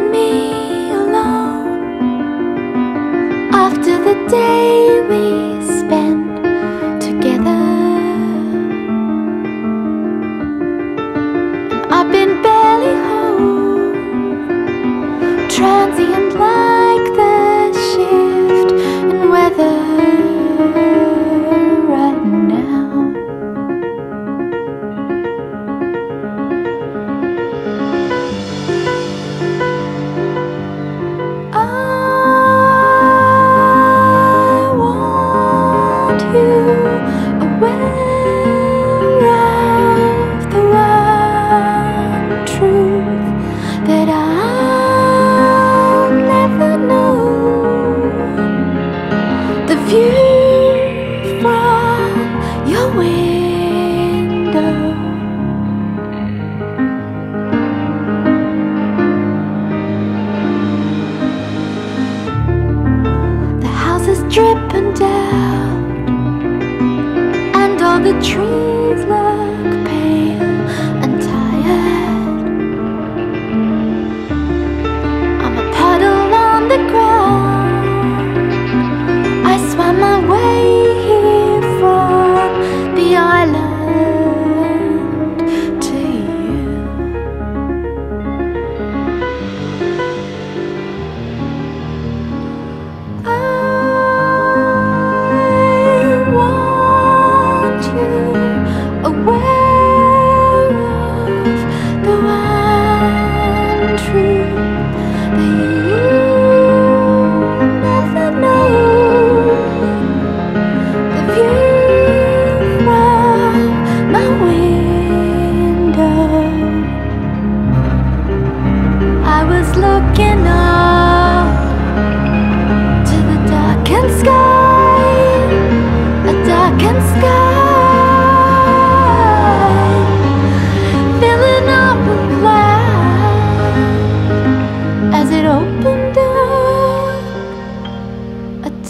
leaving me alone. After the day we dripping down, and all the trees.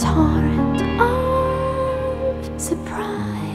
torrent of surprise.